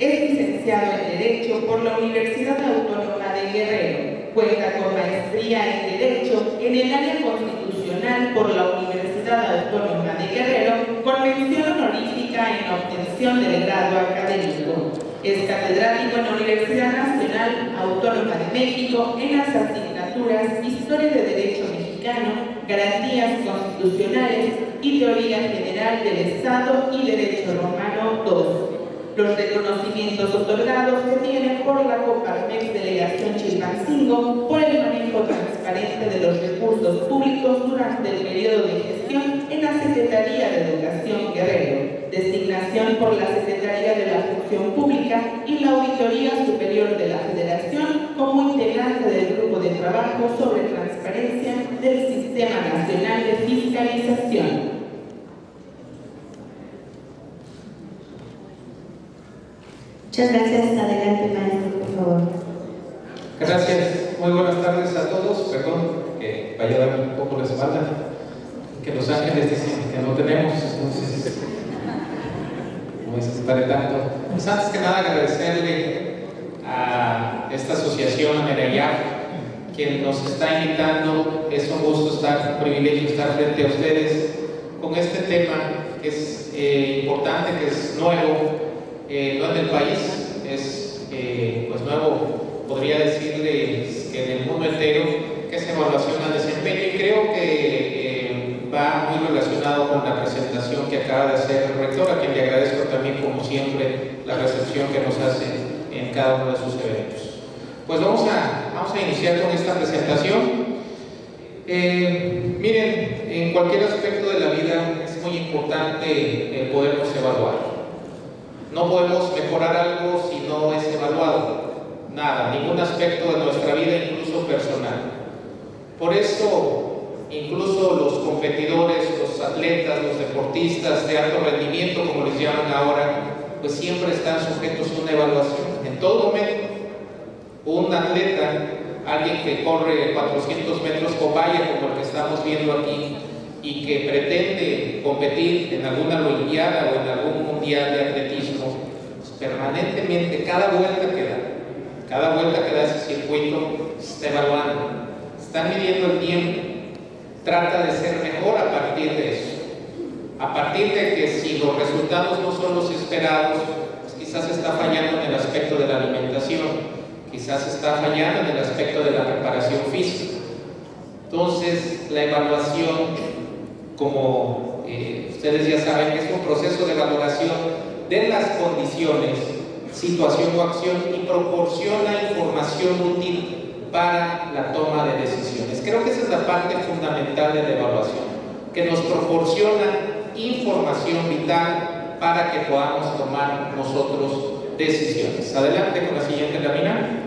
Es licenciado en Derecho por la Universidad Autónoma de Guerrero. Cuenta con maestría en Derecho en el área constitucional por la Universidad Autónoma de Guerrero con mención honorífica en obtención del grado académico. Es catedrático en la Universidad Nacional Autónoma de México en las asignaturas Historia de Derecho Mexicano, Garantías Constitucionales y Teoría General del Estado y Derecho Romano 2 los reconocimientos otorgados se tienen por la Coparmex Delegación Chilpancingo por el manejo transparente de los recursos públicos durante el periodo de gestión en la Secretaría de Educación Guerrero, designación por la Secretaría de la Función Pública y la Auditoría Superior de la Federación como integrante del Grupo de Trabajo sobre Transparencia del Sistema Nacional de Fiscalización. Muchas gracias. Adelante, maestro, por favor. Gracias. Muy buenas tardes a todos. Perdón que vaya a dar un poco la espalda. Que Los Ángeles dicen que no tenemos, entonces no es de tanto. Pues antes que nada agradecerle a esta asociación Merayaf quien nos está invitando. Es un gusto estar, un privilegio estar frente a ustedes con este tema que es eh, importante, que es nuevo, eh, no en el país, es eh, pues nuevo, podría decirles que en el mundo entero, que es evaluación al desempeño y creo que eh, va muy relacionado con la presentación que acaba de hacer el rector, a quien le agradezco también como siempre la recepción que nos hace en cada uno de sus eventos. Pues vamos a, vamos a iniciar con esta presentación. miren, en cualquier aspecto de la vida es muy importante podernos evaluar. No podemos mejorar algo si no es evaluado. Nada, ningún aspecto de nuestra vida, incluso personal. Por eso, incluso los competidores, los atletas, los deportistas de alto rendimiento, como les llaman ahora, pues siempre están sujetos a una evaluación. En todo momento, un atleta, alguien que corre 400 metros con valla, como el que estamos viendo aquí, y que pretende competir en alguna Olimpiada o en algún Mundial de Atletismo, permanentemente, cada vuelta que da, cada vuelta que da ese circuito, está evaluando, está midiendo el tiempo, trata de ser mejor a partir de eso. A partir de que si los resultados no son los esperados, pues quizás está fallando en el aspecto de la alimentación, quizás está fallando en el aspecto de la preparación física. Entonces, la evaluación como eh, ustedes ya saben, es un proceso de valoración de las condiciones, situación o acción y proporciona información útil para la toma de decisiones. Creo que esa es la parte fundamental de la evaluación, que nos proporciona información vital para que podamos tomar nosotros decisiones. Adelante con la siguiente lámina.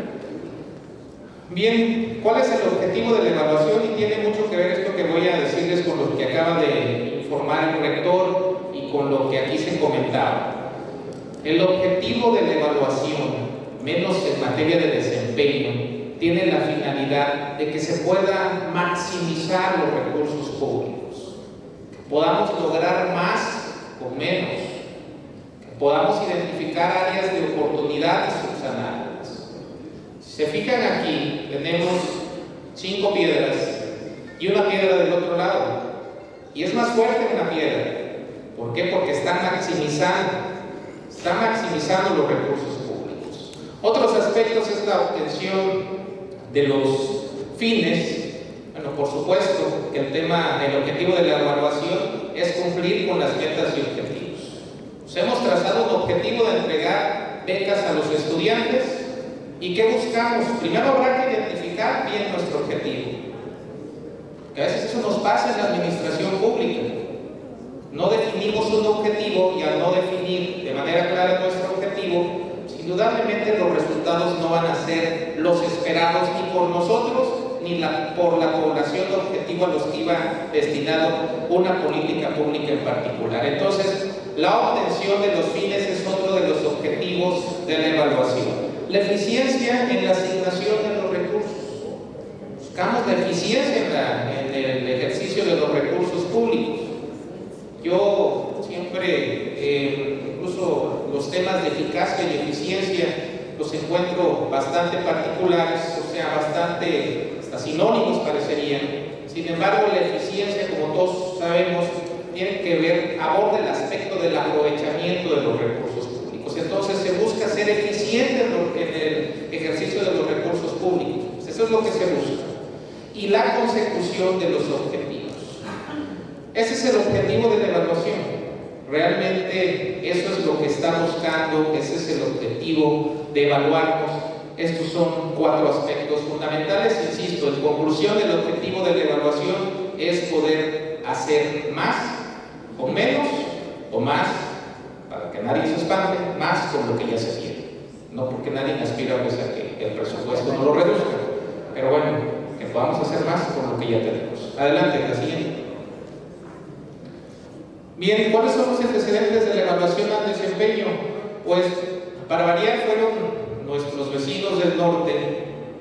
Bien, ¿cuál es el objetivo de la evaluación? Y tiene mucho que ver esto que voy a decirles con lo que acaba de informar el rector y con lo que aquí se comentaba. El objetivo de la evaluación, menos en materia de desempeño, tiene la finalidad de que se pueda maximizar los recursos públicos, que podamos lograr más con menos, podamos identificar áreas de oportunidad y subsanar se fijan aquí, tenemos cinco piedras y una piedra del otro lado. Y es más fuerte que una piedra. ¿Por qué? Porque están maximizando, están maximizando los recursos públicos. Otros aspectos es la obtención de los fines. Bueno, por supuesto que el tema, el objetivo de la evaluación es cumplir con las metas y objetivos. Nos hemos trazado un objetivo de entregar becas a los estudiantes ¿Y qué buscamos? Primero habrá que identificar bien nuestro objetivo. Que a veces eso nos pasa en la administración pública. No definimos un objetivo y al no definir de manera clara nuestro objetivo, indudablemente los resultados no van a ser los esperados ni por nosotros ni por la población objetivo a los que iba destinado una política pública en particular. Entonces, la obtención de los fines es otro de los objetivos de la evaluación. La eficiencia en la asignación de los recursos. Buscamos la eficiencia en, el ejercicio de los recursos públicos. Yo siempre, eh, incluso los temas de eficacia y eficiencia los encuentro bastante particulares, o sea, bastante hasta sinónimos parecerían. Sin embargo, la eficiencia, como todos sabemos, tiene que ver, aborda el aspecto del aprovechamiento de los recursos públicos. Entonces se busca ser eficiente en el ejercicio de los recursos públicos. Eso es lo que se busca. Y la consecución de los objetivos. El objetivo de la evaluación. Realmente eso es lo que está buscando, ese es el objetivo de evaluarnos. Estos son cuatro aspectos fundamentales. Insisto, en conclusión, el objetivo de la evaluación es poder hacer más o menos o más, para que nadie se espante, más con lo que ya se tiene. No porque nadie aspira pues, a que el presupuesto no lo reduzca, pero bueno, que podamos hacer más con lo que ya tenemos. Adelante, la siguiente. Bien, ¿cuáles son los antecedentes de la evaluación al desempeño? Pues, para variar, fueron nuestros vecinos del norte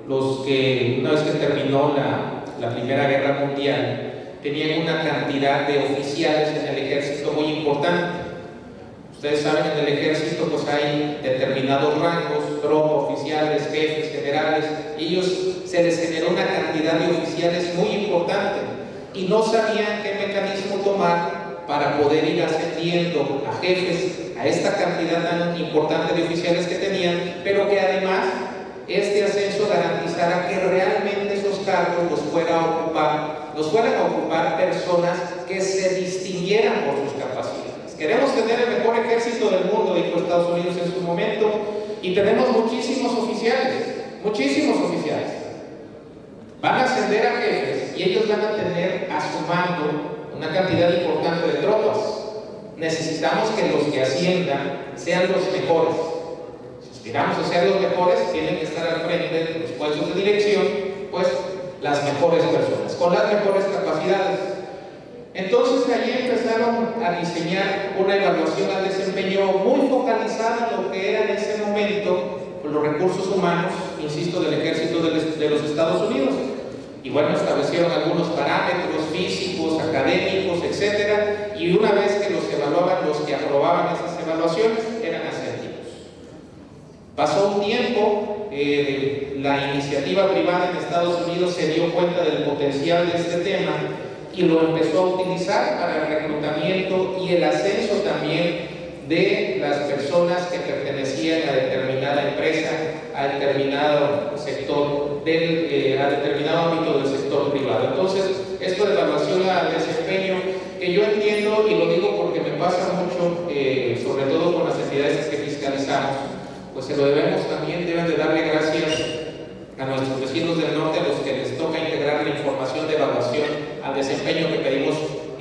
los que, una vez que terminó la, la Primera Guerra Mundial, tenían una cantidad de oficiales en el ejército muy importante. Ustedes saben, en el ejército pues hay determinados rangos, tropas, oficiales, jefes, generales, ellos se les generó una cantidad de oficiales muy importante y no sabían qué mecanismo tomar para poder ir ascendiendo a jefes a esta cantidad tan importante de oficiales que tenían, pero que además este ascenso garantizara que realmente esos cargos los fuera ocupar, los fueran ocupar personas que se distinguieran por sus capacidades. Queremos tener el mejor ejército del mundo, dijo Estados Unidos en su momento, y tenemos muchísimos oficiales, muchísimos oficiales. Van a ascender a jefes y ellos van a tener a su mando una cantidad importante de tropas. Necesitamos que los que asciendan sean los mejores. Si aspiramos a ser los mejores, tienen que estar al frente de los puestos de dirección, pues las mejores personas, con las mejores capacidades. Entonces de allí empezaron a diseñar una evaluación al desempeño muy focalizada en lo que era en ese momento los recursos humanos, insisto, del ejército de los Estados Unidos. Y bueno, establecieron algunos parámetros físicos, académicos, etc. Y una vez que los evaluaban, los que aprobaban esas evaluaciones eran ascendidos. Pasó un tiempo, eh, la iniciativa privada en Estados Unidos se dio cuenta del potencial de este tema y lo empezó a utilizar para el reclutamiento y el ascenso también de las personas que pertenecían a determinada empresa, a determinado sector, del, eh, a determinado ámbito del sector privado. Entonces, esto de evaluación al desempeño, que yo entiendo y lo digo porque me pasa mucho, eh, sobre todo con las entidades que fiscalizamos, pues se lo debemos también, deben de darle gracias a nuestros vecinos del norte, a los que les toca integrar la información de evaluación al desempeño que pedimos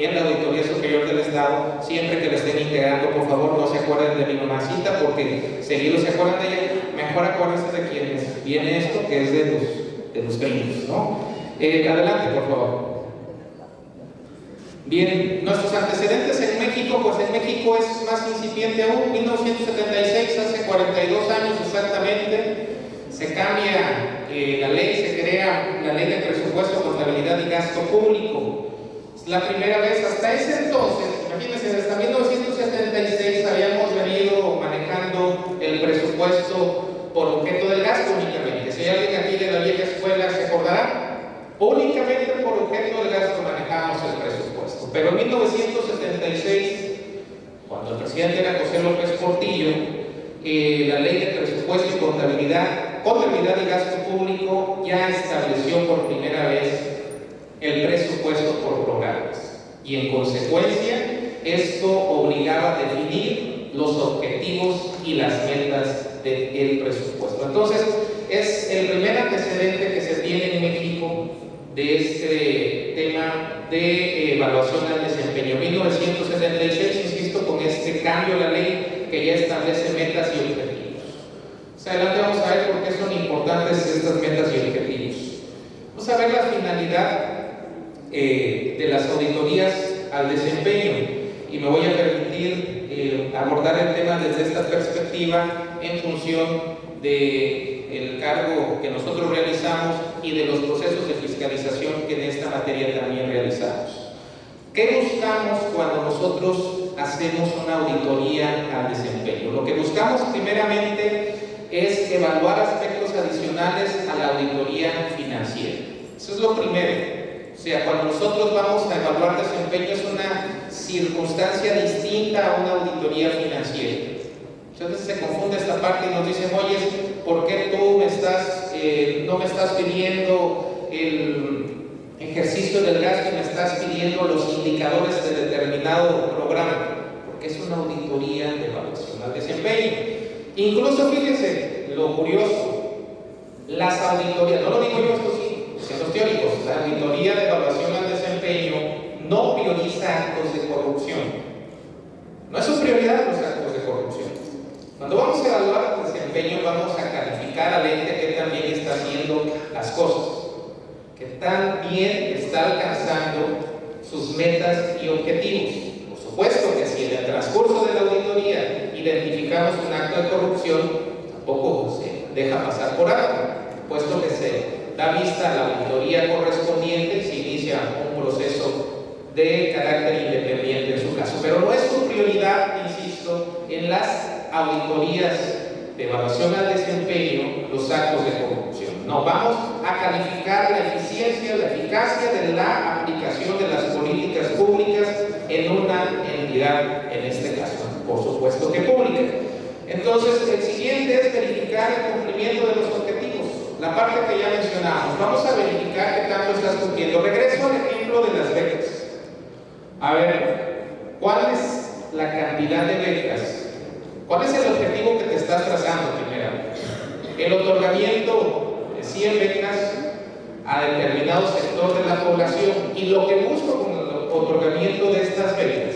en la Auditoría Superior del Estado, siempre que le estén integrando, por favor no se acuerden de mi mamacita, porque seguido se acuerdan de ella, mejor acuérdense de quienes viene esto, que es de los, de los gringos, ¿no? Eh, adelante, por favor. Bien, nuestros antecedentes en México, pues en México es más incipiente aún, 1976, hace 42 años exactamente, se cambia eh, la ley, se crea la ley de presupuesto, contabilidad y gasto público la primera vez. Hasta ese entonces, imagínense, hasta 1976 habíamos venido manejando el presupuesto por objeto del gasto únicamente. Si hay alguien aquí de la vieja escuela se acordará, únicamente por objeto del gasto manejamos el presupuesto. Pero en 1976, cuando el presidente era José López Portillo, la ley de presupuesto y contabilidad, contabilidad y gasto público ya estableció por primera vez el presupuesto por programas. Y en consecuencia, esto obligaba a definir los objetivos y las metas del presupuesto. Entonces, es el primer antecedente que se tiene en México de este tema de evaluación del desempeño. 1976, insisto, con este cambio a la ley que ya establece metas y objetivos. Más adelante vamos a ver por qué son importantes estas metas y objetivos. Vamos a ver la finalidad eh, de las auditorías al desempeño y me voy a permitir eh, abordar el tema desde esta perspectiva en función del el cargo que nosotros realizamos y de los procesos de fiscalización que en esta materia también realizamos. ¿Qué buscamos cuando nosotros hacemos una auditoría al desempeño. Lo que buscamos primeramente es evaluar aspectos adicionales a la auditoría financiera. Eso es lo primero. O sea, cuando nosotros vamos a evaluar desempeño es una circunstancia distinta a una auditoría financiera. Veces se confunde esta parte y nos dicen, oye, ¿por qué tú me estás, eh, no me estás pidiendo el ejercicio del gasto y me estás pidiendo los indicadores de determinado programa? Porque es una auditoría de evaluación al desempeño. Incluso fíjense lo curioso, las auditorías, no lo digo yo esto sí, siendo teóricos, la auditoría de evaluación al desempeño no prioriza actos de corrupción. No es su prioridad los actos de corrupción. Cuando vamos a evaluar el desempeño, vamos a calificar al ente que también está haciendo las cosas, que tan bien está alcanzando sus metas y objetivos. Por supuesto que si en el transcurso de la auditoría identificamos un acto de corrupción, tampoco se deja pasar por alto, puesto que se da vista a la auditoría correspondiente y se inicia un proceso de carácter independiente en su caso. Pero no es su prioridad, insisto, en las auditorías de evaluación al desempeño los actos de corrupción. No, vamos a calificar la eficiencia, la eficacia de la aplicación de las políticas públicas en una entidad, en este caso, por supuesto que pública. Entonces, el siguiente es verificar el cumplimiento de los objetivos. La parte que ya mencionamos. Vamos a verificar qué tanto estás cumpliendo. Regreso al ejemplo de las becas. A ver, ¿cuál es la cantidad de becas? ¿Cuál es el objetivo que te estás trazando primero? El otorgamiento de 100 becas a determinado sector de la población. Y lo que busco con el otorgamiento de estas becas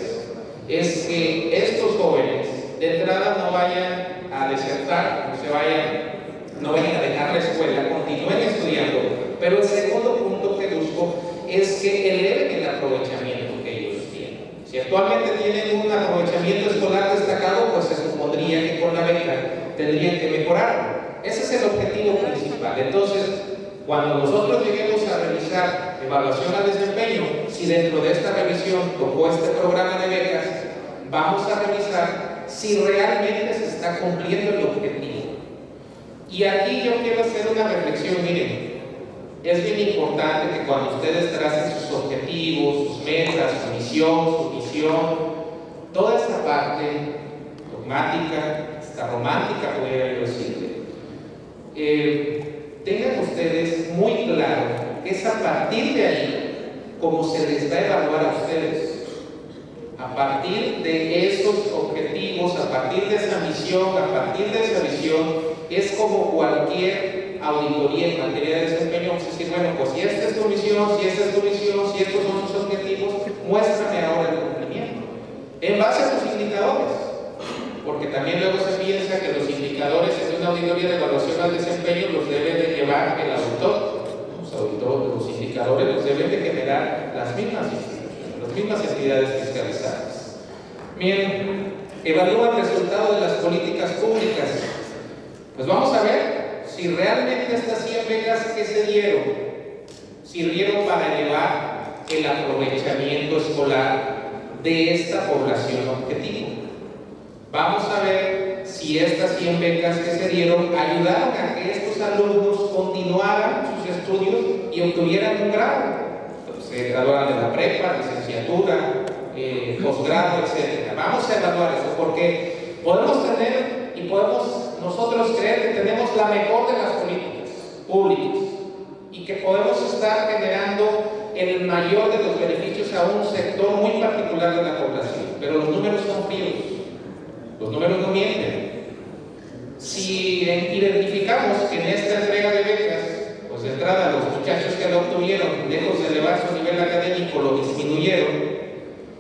es que estos jóvenes de entrada no vayan a desertar, no se vayan, no vayan a dejar la escuela, continúen estudiando. Pero el segundo punto que busco es que eleven el aprovechamiento que ellos tienen. Si actualmente tienen un aprovechamiento escolar destacado, pues se supondría que con la beca tendrían que mejorarlo. Ese es el objetivo principal. Entonces, cuando nosotros lleguemos a revisar evaluación al desempeño, si dentro de esta revisión tocó este programa de becas, vamos a revisar si realmente se está cumpliendo el objetivo. Y aquí yo quiero hacer una reflexión, miren, es bien importante que cuando ustedes tracen sus objetivos, sus metas, su misión, su visión, toda esta parte dogmática, esta romántica, podría yo decirle, eh, tengan ustedes muy claro que es a partir de ahí como se les va a evaluar a ustedes. A partir de esos objetivos, a partir de esa misión, a partir de esa visión, es como cualquier auditoría en materia de desempeño, es decir, bueno, pues si esta es tu misión, si esta es tu visión, si estos son tus objetivos, muéstrame ahora el cumplimiento. En base a tus indicadores, porque también luego se piensa que los indicadores en una auditoría de evaluación al desempeño los debe de llevar el auditor. Los, auditores, los indicadores los deben de generar las mismas las mismas entidades fiscalizadas. Bien, evalúa el resultado de las políticas públicas. Pues vamos a ver si realmente estas 100 becas que se dieron sirvieron para elevar el aprovechamiento escolar de esta población objetivo. Vamos a ver si estas 100 becas que se dieron ayudaron a que estos alumnos continuaran sus estudios y obtuvieran un grado. Se graduaran de la prepa, licenciatura, eh, posgrado, etc. Vamos a evaluar eso porque podemos tener y podemos nosotros creer que tenemos la mejor de las políticas públicas y que podemos estar generando el mayor de los beneficios a un sector muy particular de la población. Pero los números son fríos. Los números no mienten. Si identificamos que en esta entrega de becas, pues de entrada los muchachos que lo obtuvieron, lejos de elevar su nivel académico, lo disminuyeron,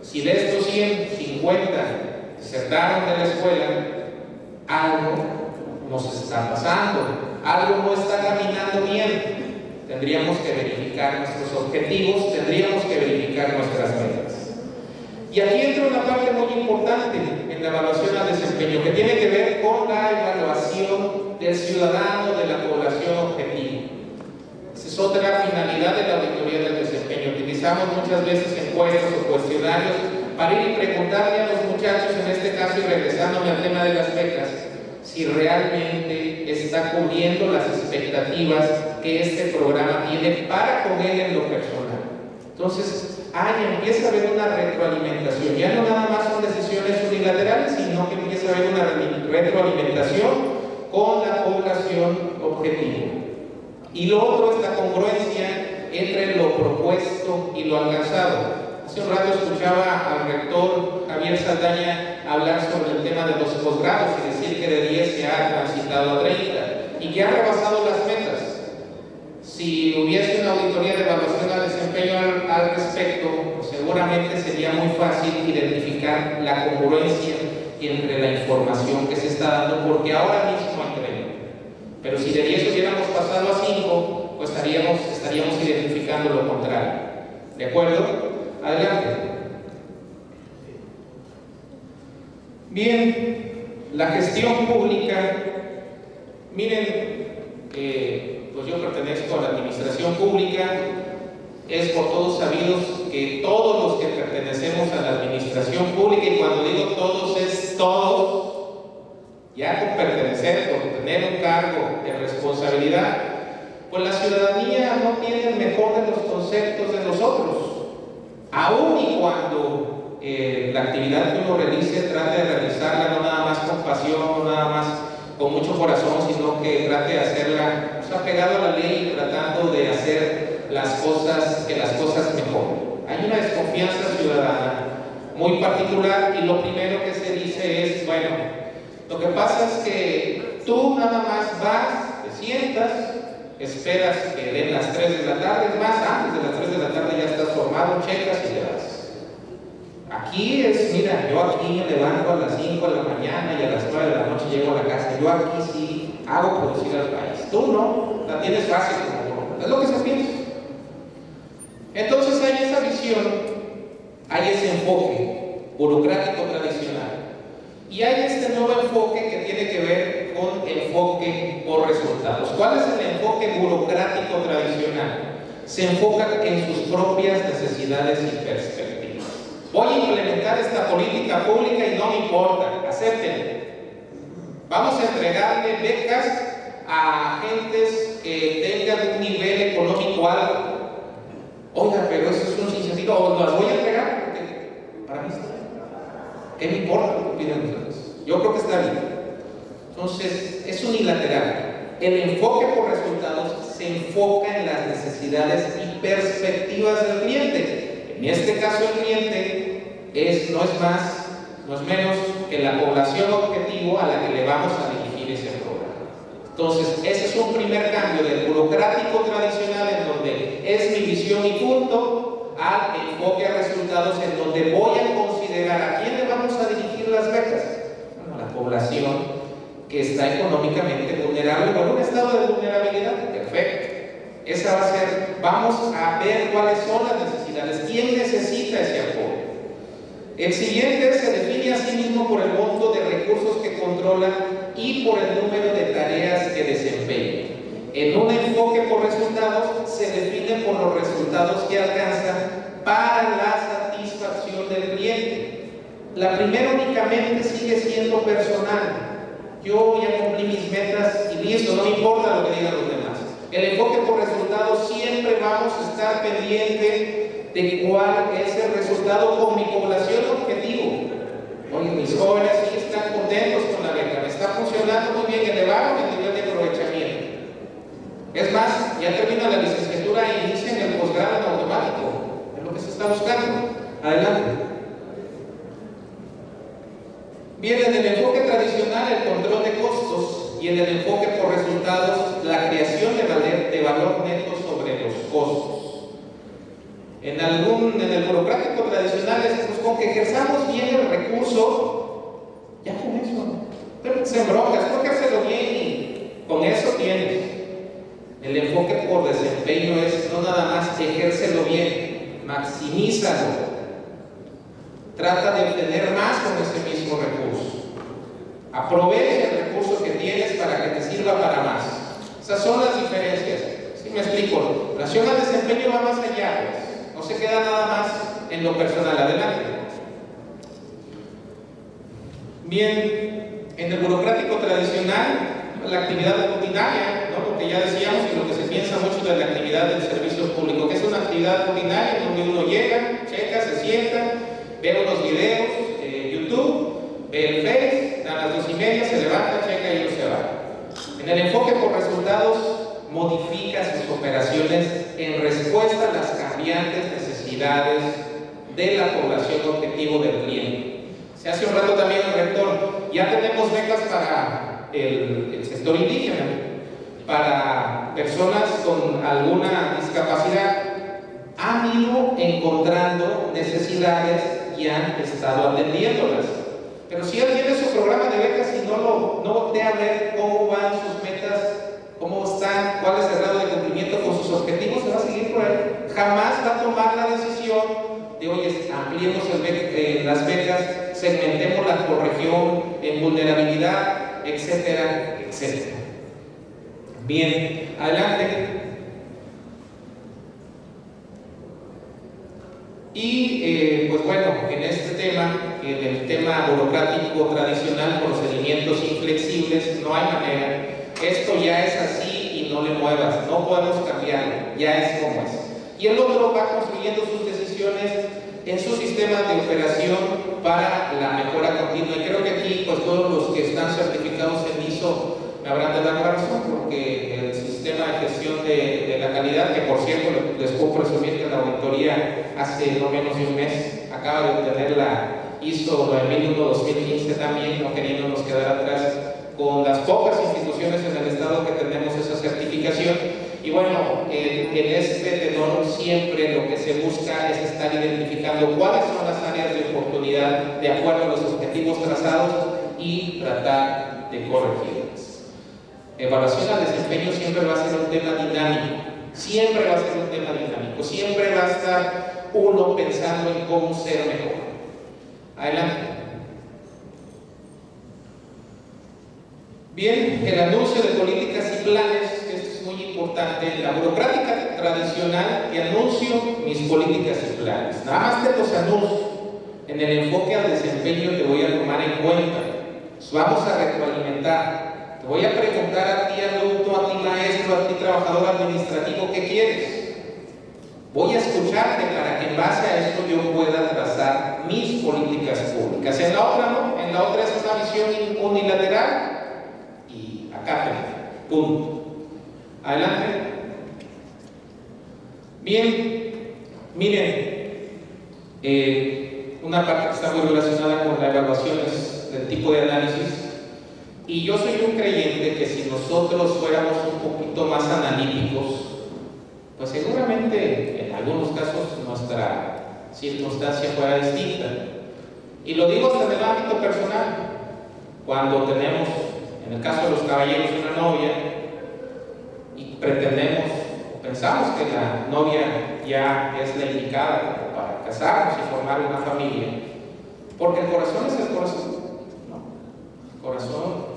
si de estos 100, 50 desertaron de la escuela, algo nos está pasando, algo no está caminando bien. Tendríamos que verificar nuestros objetivos, tendríamos que verificar nuestras metas. Y aquí entra una parte muy importante en la evaluación al desempeño, que tiene que ver con la evaluación del ciudadano, de la población objetivo. Esa es otra finalidad de la auditoría del desempeño. Utilizamos muchas veces encuestas o cuestionarios para ir y preguntarle a los muchachos, en este caso, y regresándome al tema de las becas, si realmente está cubriendo las expectativas que este programa tiene para con él en lo personal. Entonces, ahí empieza a haber una retroalimentación. Ya no nada más son decisiones unilaterales, sino que empieza a haber una retroalimentación con la población objetivo. Y lo otro es la congruencia entre lo propuesto y lo alcanzado. Hace un rato escuchaba al rector Javier Saldaña hablar sobre el tema de los posgrados y decir que de 10 se ha transitado a 30 y que ha rebasado las metas. Si hubiese una auditoría de evaluación al desempeño al, al respecto, seguramente sería muy fácil identificar la congruencia entre la información que se está dando, porque ahora mismo hay Pero si de 10 hubiéramos pasado a 5, pues estaríamos, estaríamos identificando lo contrario. ¿De acuerdo? Adelante. Bien, la gestión pública, miren, eh, pues yo pertenezco a la administración pública, es por todos sabidos que todos los que pertenecemos a la administración pública, y cuando digo todos es todos, ya con pertenecer, con tener un cargo de responsabilidad, pues la ciudadanía no tiene el mejor de los conceptos de nosotros. Aún y cuando eh, la actividad que uno realice trate de realizarla no nada más con pasión, no nada más con mucho corazón, sino que trate de hacerla pues, apegado a la ley y tratando de hacer las cosas, que las cosas mejoren. Hay una desconfianza ciudadana muy particular y lo primero que se dice es, bueno, lo que pasa es que tú nada más vas, te sientas, esperas que den las 3 de la tarde, más, antes de las 3 de la tarde ya estás formado, checas y te vas. Aquí es, mira, yo aquí me levanto a las 5 de la mañana y a las 9 de la noche llego a la casa. Yo aquí sí hago producir al país. Tú no, la tienes fácil como Es lo que se piensa. Entonces hay esa visión, hay ese enfoque burocrático tradicional. Y hay este nuevo enfoque que tiene que ver con enfoque por resultados. ¿Cuál es el enfoque burocrático tradicional? Se enfoca en sus propias necesidades y perspectivas. Voy a implementar esta política pública y no me importa, acepten. Vamos a entregarle becas a agentes que tengan un nivel económico alto. Oiga, pero eso es un sincero, ¿o las voy a entregar? Porque para mí está ¿Qué me importa lo que opinan ustedes? Yo creo que está bien. Entonces, es unilateral. El enfoque por resultados se enfoca en las necesidades y perspectivas del cliente. En este caso, el cliente es, no es más, no es menos que la población objetivo a la que le vamos a dirigir ese programa. Entonces, ese es un primer cambio del burocrático tradicional en donde es mi visión y punto al enfoque a resultados en donde voy a considerar a quién le vamos a dirigir las becas. Bueno, la población que está económicamente vulnerable en un estado de vulnerabilidad. Perfecto. Esa va a ser, vamos a ver cuáles son las necesidades, quién necesita ese apoyo. El siguiente se define a sí mismo por el monto de recursos que controla y por el número de tareas que desempeña. En un enfoque por resultados se define por los resultados que alcanza para la satisfacción del cliente. La primera únicamente sigue siendo personal, yo ya cumplí mis metas y listo, no me importa lo que digan los demás. El enfoque por resultados siempre vamos a estar pendiente de cuál es el resultado con mi población objetivo. Oye, mis jóvenes sí están contentos con la beca, está funcionando muy bien, elevaron el nivel de aprovechamiento. Es más, ya termina la licenciatura e inician el posgrado en automático. Es lo que se está buscando. Adelante. Viene del enfoque tradicional el control de costos y en el enfoque por resultados la creación de valor, neto sobre los costos. En, algún, en el burocrático tradicional es pues, con que ejerzamos bien el recurso, ya con eso, pero se broncas, ejercerlo bien y con eso tienes. El enfoque por desempeño es no nada más ejércelo bien, maximízalo, Trata de obtener más con ese mismo recurso. Aprovecha el recurso que tienes para que te sirva para más. Esas son las diferencias. Si me explico, relación al desempeño va más allá, pues. no se queda nada más en lo personal. Adelante. Bien, en el burocrático tradicional, la actividad rutinaria, ¿no? lo que ya decíamos y lo que se piensa mucho de la actividad del servicio público, que es una actividad rutinaria donde uno llega, checa, se sienta, ve unos videos, eh, YouTube, ve el Face, a las dos y media, se levanta, checa y se va. En el enfoque por resultados, modifica sus operaciones en respuesta a las cambiantes necesidades de la población objetivo del cliente. Se hace un rato también el rector, ya tenemos becas para el, el sector indígena, para personas con alguna discapacidad, han ido encontrando necesidades y han estado atendiéndolas. Pero si él tiene su programa de becas y no lo no voltea a ver cómo van sus metas, cómo están, cuál es el grado de cumplimiento con sus objetivos, se va a seguir por ahí. Jamás va a tomar la decisión de, oye, ampliemos eh, las becas, segmentémoslas por región, en vulnerabilidad, etcétera, etcétera. Bien, adelante. Y eh, pues bueno, en este tema, en el tema burocrático tradicional, procedimientos inflexibles, no hay manera. Esto ya es así y no le muevas, no podemos cambiarlo, ya es como es. Y el otro va construyendo sus decisiones en su sistema de operación para la mejora continua. Y creo que aquí, pues todos los que están certificados en ISO me habrán de dar razón, porque el sistema de gestión de, la calidad, que por cierto les puedo presumir que la auditoría hace no menos de un mes acaba de obtener la ISO 9001-2015 también, no queriéndonos quedar atrás con las pocas instituciones en el Estado que tenemos esa certificación. Y bueno, en, en este tenor siempre lo que se busca es estar identificando cuáles son las áreas de oportunidad de acuerdo a los objetivos trazados y tratar de corregirlas. Evaluación al desempeño siempre va a ser un tema dinámico, siempre va a ser un tema dinámico, siempre va a estar uno pensando en cómo ser mejor. Adelante. Bien, el anuncio de políticas y planes, que esto es muy importante. La burocrática tradicional, que anuncio mis políticas y planes. Nada más te los anuncio. En el enfoque al desempeño te voy a tomar en cuenta. Vamos a retroalimentar. Voy a preguntar a ti, adulto, a ti, maestro, a ti, trabajador administrativo, ¿qué quieres? Voy a escucharte para que en base a esto yo pueda trazar mis políticas públicas. En la otra no, en la otra es una visión unilateral acá, punto. Adelante. Bien, miren, eh, una parte que está muy relacionada con la evaluación es el tipo de análisis. Y yo soy un creyente que si nosotros fuéramos un poquito más analíticos, pues seguramente en algunos casos nuestra circunstancia fuera distinta. Y lo digo hasta en el ámbito personal, cuando tenemos en el caso de los caballeros, una novia, y pretendemos pensamos que la novia ya es la indicada para casarnos y formar una familia, porque el corazón es el corazón. No, corazón,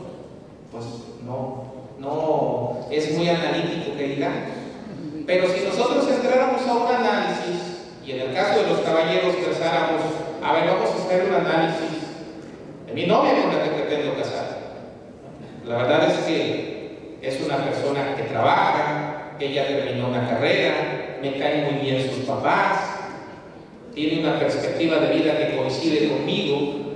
pues no, no es muy analítico que digamos. Pero si nosotros entráramos a un análisis, y en el caso de los caballeros pensáramos, a ver, vamos a hacer un análisis de mi novia con la que pretendo casar. La verdad es que es una persona que trabaja, ella terminó una carrera, me caen muy bien sus papás, tiene una perspectiva de vida que coincide conmigo,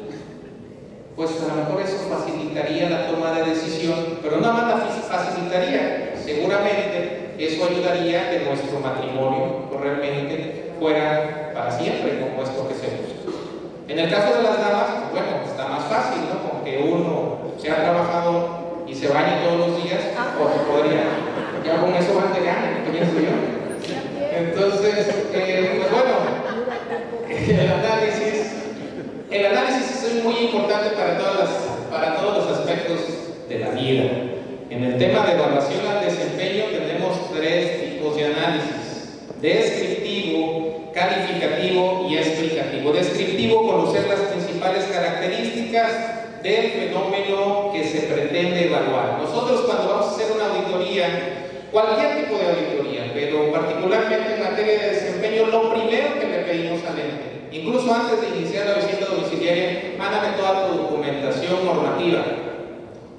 pues a lo mejor eso facilitaría la toma de decisión, pero no más la facilitaría, seguramente eso ayudaría que nuestro matrimonio realmente fuera para siempre como esto que se busca. En el caso de las damas, bueno, está más fácil, ¿no? Porque uno se ha trabajado y se bañe todos los días, pues podría, ya con eso van de gana, pienso yo. Entonces, eh, pues bueno, análisis es muy importante para, todos los aspectos de la vida. En el tema de evaluación al desempeño tenemos tres tipos de análisis. Descriptivo, calificativo y explicativo. Descriptivo, conocer las principales características del fenómeno que se pretende evaluar. Nosotros cuando vamos a hacer una auditoría, cualquier tipo de auditoría, pero particularmente en materia de desempeño, lo primero que le pedimos al ente incluso antes de iniciar la visita domiciliaria, mándame toda tu documentación normativa,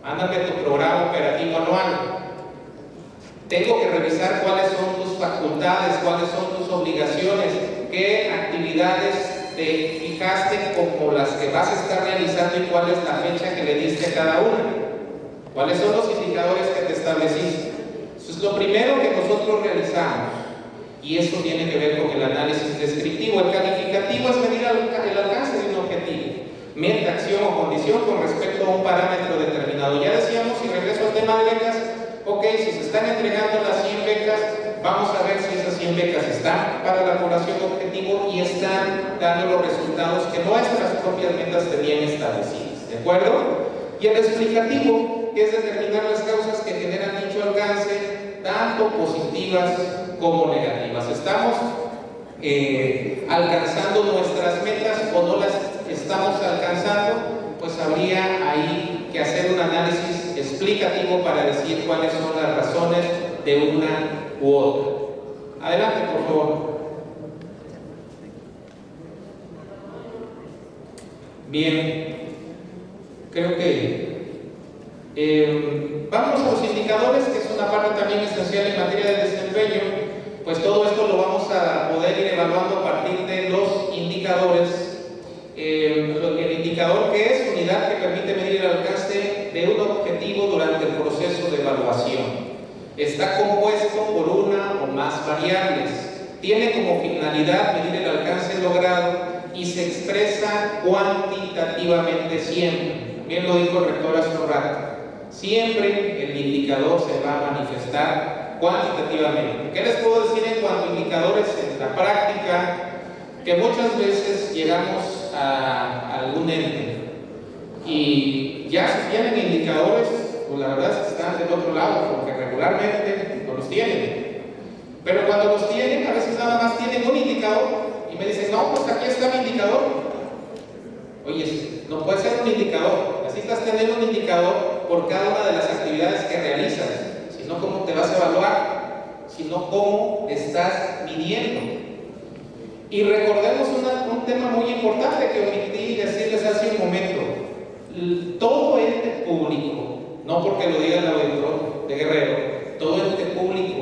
mándame tu programa operativo anual. Tengo que revisar cuáles son tus facultades, cuáles son tus obligaciones, qué actividades te fijaste como las que vas a estar realizando y cuál es la fecha que le diste a cada una. ¿Cuáles son los indicadores que te estableciste? Eso es lo primero que nosotros realizamos. Y eso tiene que ver con el análisis descriptivo. El calificativo es medir el alcance de un objetivo, meta, acción o condición con respecto a un parámetro determinado. Ya decíamos, y regreso al tema de becas, ok, si se están entregando las 100 becas, vamos a ver si esas 100 becas están para la población objetivo y están dando los resultados que nuestras propias metas tenían establecidas. ¿De acuerdo? Y el explicativo, que es determinar las causas que generan dicho alcance, tanto positivas como negativas. ¿Estamos eh, alcanzando nuestras metas o no las estamos alcanzando? Pues habría ahí que hacer un análisis explicativo para decir cuáles son las razones de una u otra. Adelante, por favor. Bien, creo que eh, vamos a los indicadores, que es una parte también esencial en materia de desempeño, pues todo esto lo vamos a poder ir evaluando a partir de los indicadores. Eh, el indicador que es unidad que permite medir el alcance de un objetivo durante el proceso de evaluación. Está compuesto por una o más variables. Tiene como finalidad medir el alcance logrado y se expresa cuantitativamente siempre. Bien lo dijo el rector hace. Siempre el indicador se va a manifestar cuantitativamente. ¿Qué les puedo decir en cuanto a indicadores en la práctica? Que muchas veces llegamos a algún ente y ya se tienen indicadores, pues la verdad es que están del otro lado, porque regularmente no los tienen. Pero cuando los tienen, a veces nada más tienen un indicador y me dicen, no, pues aquí está mi indicador. Oye, no puede ser un indicador, necesitas tener un indicador por cada una de las actividades que realizas, si no, ¿cómo te vas a evaluar? Sino cómo estás midiendo. Y recordemos un tema muy importante que omití decirles hace un momento. Todo ente público, no porque lo diga el auditor de Guerrero, todo ente público,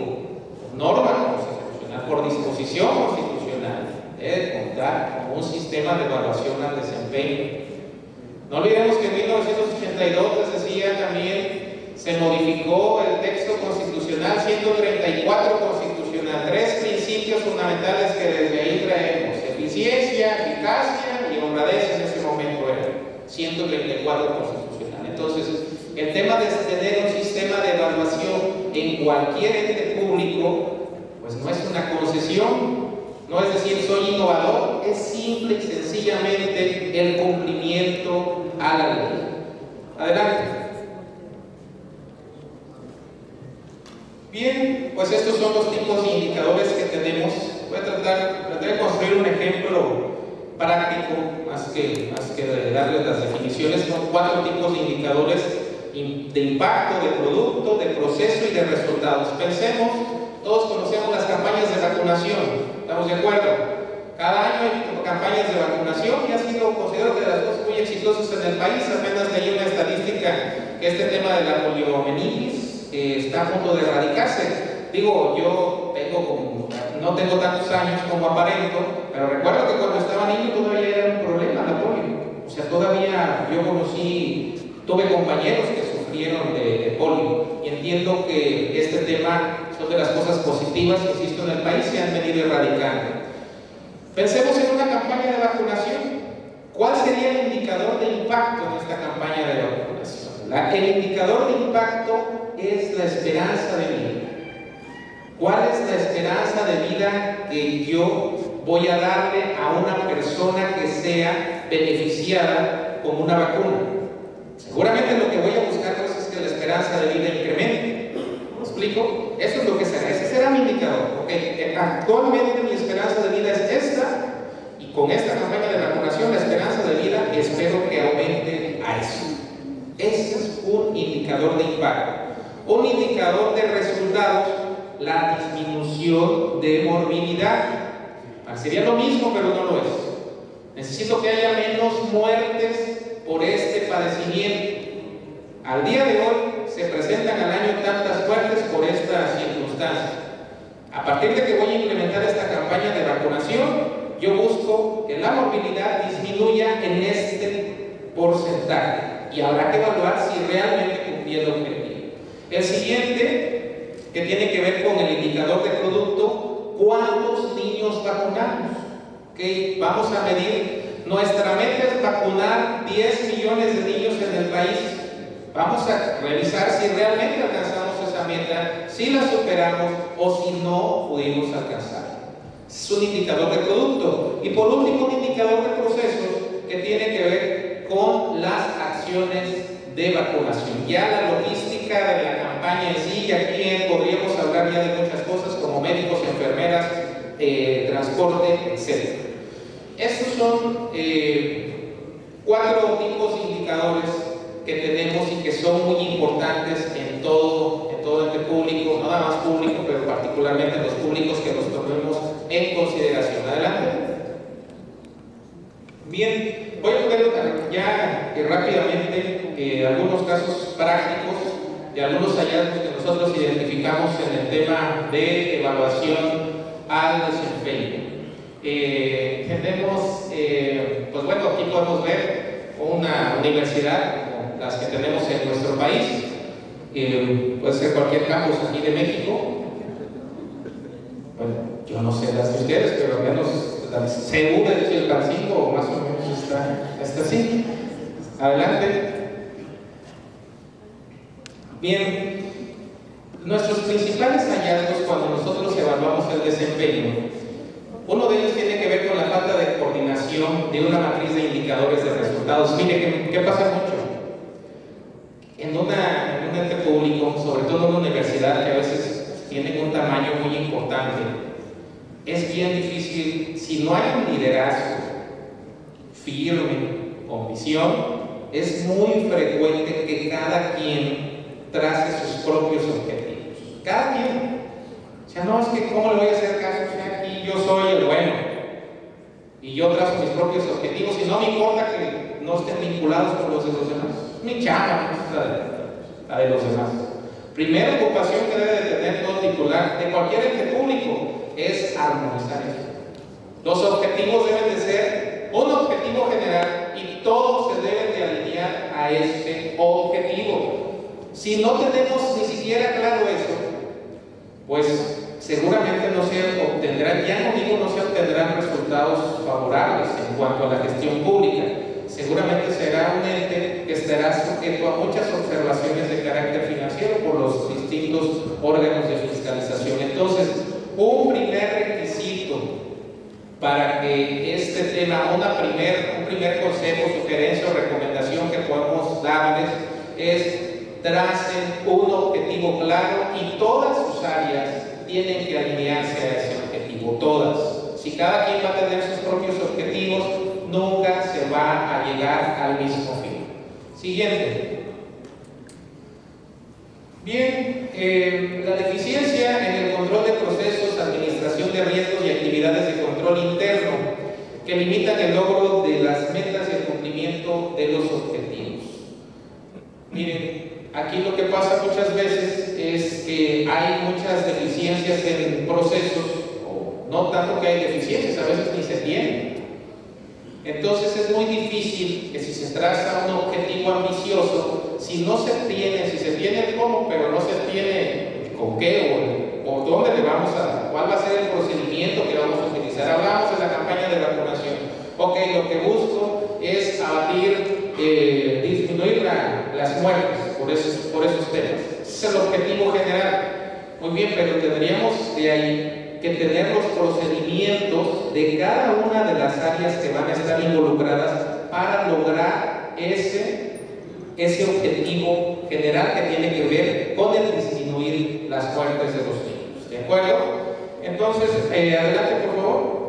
por norma constitucional, por disposición constitucional, debe contar con un sistema de evaluación al desempeño. No olvidemos que en 1982 les decía también se modificó el texto constitucional 134 constitucional, tres principios fundamentales que desde ahí traemos, eficiencia, eficacia y honradez en ese momento era 134 constitucional. Entonces, el tema de tener un sistema de evaluación en cualquier ente público, pues no es una concesión, no es decir soy innovador, es simple y sencillamente el cumplimiento a la ley. Adelante. Bien, pues estos son los tipos de indicadores que tenemos. Voy a tratar, de construir un ejemplo práctico, más que, más que darles las definiciones. Son cuatro tipos de indicadores de impacto, de producto, de proceso y de resultados. Pensemos, todos conocemos las campañas de vacunación, ¿estamos de acuerdo? Cada año hay campañas de vacunación y ha sido considerado de las cosas muy exitosas en el país. Apenas leí una estadística que este tema de la poliomielitis está a punto de erradicarse. Digo, yo tengo como, no tengo tantos años como aparento, pero recuerdo que cuando estaba niño todavía era un problema la polio. O sea, todavía yo conocí, tuve compañeros que sufrieron de, polio y entiendo que este tema son de las cosas positivas que existen en el país y han venido erradicando. Pensemos en una campaña de vacunación. ¿Cuál sería el indicador de impacto en esta campaña de vacunación? el indicador de impacto es la esperanza de vida? ¿Cuál es la esperanza de vida que yo voy a darle a una persona que sea beneficiada con una vacuna? Seguramente lo que voy a buscar pues, es que la esperanza de vida incremente. ¿Me explico? Eso es lo que será. Ese será mi indicador. Porque actualmente mi esperanza de vida es con esta campaña de vacunación la esperanza de vida espero que aumente a eso. Ese es un indicador de impacto un indicador de resultados, la disminución de morbilidad. Sería lo mismo, pero no lo es. Necesito que haya menos muertes por este padecimiento. Al día de hoy se presentan al año tantas muertes por esta circunstancia. A partir de que voy a implementar esta campaña de vacunación, yo busco que la movilidad disminuya en este porcentaje y habrá que evaluar si realmente cumplí el objetivo. El siguiente, que tiene que ver con el indicador de producto, ¿cuántos niños vacunamos? ¿Okay? Vamos a medir, nuestra meta es vacunar 10 millones de niños en el país. Vamos a revisar si realmente alcanzamos esa meta, si la superamos o si no pudimos alcanzar. Es un indicador de producto. Y por último, un indicador de procesos que tiene que ver con las acciones de vacunación. Ya la logística de la campaña en sí, y aquí podríamos hablar ya de muchas cosas como médicos, enfermeras, eh, transporte, etc. Estos son eh, cuatro tipos de indicadores que tenemos y que son muy importantes en todo, en todo este público, no nada más público, pero particularmente los públicos que los tomemos en consideración. Adelante. Bien, voy a poner ya eh, rápidamente eh, algunos casos prácticos de algunos hallazgos que nosotros identificamos en el tema de evaluación al desempeño. Eh, tenemos, pues bueno, aquí podemos ver una universidad como las que tenemos en nuestro país, puede ser cualquier campus aquí de México. Yo no sé las de ustedes, pero al menos según el Chilpancingo, más o menos está, está así. Adelante. Bien, nuestros principales hallazgos cuando nosotros evaluamos el desempeño, uno de ellos tiene que ver con la falta de coordinación de una matriz de indicadores de resultados. Mire, ¿qué, pasa mucho? En, una, en un ente público, sobre todo en una universidad que a veces tiene un tamaño muy importante, es bien difícil, si no hay un liderazgo firme, con visión, es muy frecuente que cada quien trace sus propios objetivos. Cada quien. O sea, no es que cómo le voy a hacer caso, sea, aquí yo soy el bueno. Y yo trazo mis propios objetivos y no me importa que no estén vinculados con los de los demás. Mi chama, es la de, la de los demás. Primera ocupación que debe de tener todo titular de cualquier ente público es armonizar eso. Los objetivos deben de ser un objetivo general y todos se deben de alinear a ese objetivo. Si no tenemos ni siquiera claro eso, pues seguramente no se obtendrán, ya no digo no se obtendrán resultados favorables en cuanto a la gestión pública. Seguramente será un ente que estará sujeto a muchas observaciones de carácter financiero por los distintos órganos de fiscalización. Entonces, un primer requisito para que este tema, una primer, un primer consejo, sugerencia o recomendación que podemos darles es tracen un objetivo claro y todas sus áreas tienen que alinearse a ese objetivo, todas. Si cada quien va a tener sus propios objetivos, nunca se va a llegar al mismo fin. Siguiente. Bien, eh, la deficiencia en el control de procesos, de riesgos y actividades de control interno que limitan el logro de las metas y el cumplimiento de los objetivos. Miren, aquí lo que pasa muchas veces es que hay muchas deficiencias en procesos, o no tanto que hay deficiencias, a veces ni se tienen. Entonces es muy difícil que si se traza un objetivo ambicioso, si no se tiene, si se tiene el cómo, pero no se tiene con qué o dónde le vamos a, cuál va a ser el procedimiento que vamos a utilizar. Hablamos de la campaña de vacunación. Ok, lo que busco es abatir, eh, disminuir las muertes por esos, por esos temas. Ese es el objetivo general. Muy bien, pero tendríamos de ahí que tener los procedimientos de cada una de las áreas que van a estar involucradas para lograr ese, ese objetivo general que tiene que ver con el disminuir las muertes de los niños. ¿De acuerdo? Entonces, eh, adelante por favor.